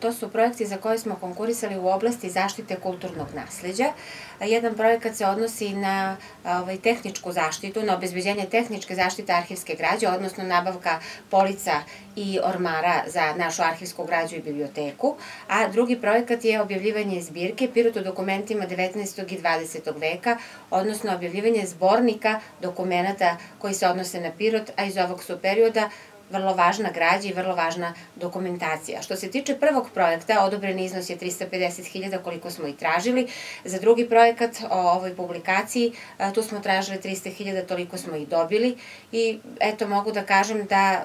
To su projekti za koje smo konkurisali u oblasti zaštite kulturnog nasleđa. Jedan projekat se odnosi na ovaj, tehničku zaštitu, na obezbeđenje tehničke zaštite arhivske građe, odnosno nabavka polica i ormara za našu arhivsku građu i biblioteku, a drugi projekat je objavljivanje zbirke Pirot dokumentima 19. i 20. veka, odnosno objavljivanje zbornika dokumenta koji se odnose na Pirot, a iz ovog su perioda vrlo važna građa i vrlo važna dokumentacija. Što se tiče prvog projekta, odobreni iznos je 350.000 koliko smo i tražili. Za drugi projekat o ovoj publikaciji, tu smo tražili 300.000, toliko smo i dobili i eto mogu da kažem da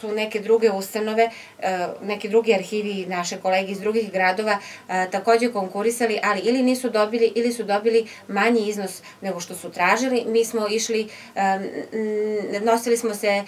su neke druge ustanove, e, neki drugi arhivi naše kolege iz drugih gradova e, takođe konkurisali, ali ili nisu dobili ili su dobili manji iznos nego što su tražili. Mi smo išli, e, nosili smo se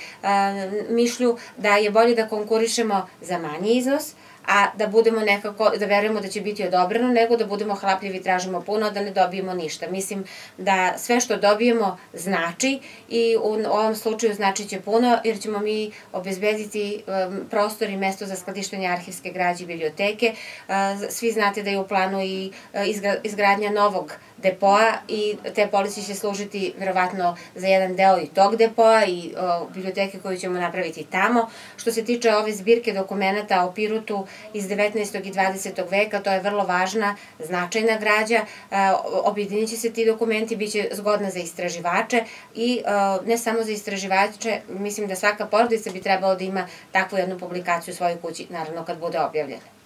mišlju da je bolje da konkurišemo za manji iznos, a da budemo nekako, da verujemo da će biti odobreno, nego da budemo hlapljivi, tražimo puno, da ne dobijemo ništa. Mislim da sve što dobijemo znači i u ovom slučaju znači će puno, jer ćemo mi obezbediti um, prostor i mesto za skladištenje arhivske građe i biblioteke. Svi znate da je u planu i uh, izgradnja novog depoa i te polici će služiti verovatno za jedan deo i tog depoa i biblioteke koju ćemo napraviti tamo. Što se tiče ove zbirke dokumenta o Pirutu iz 19. i 20. veka, to je vrlo važna, značajna građa. E, objedinit će se ti dokumenti, bit će zgodna za istraživače i ne samo za istraživače, mislim da svaka porodica bi trebalo da ima takvu jednu publikaciju u svojoj kući, naravno kad bude objavljena.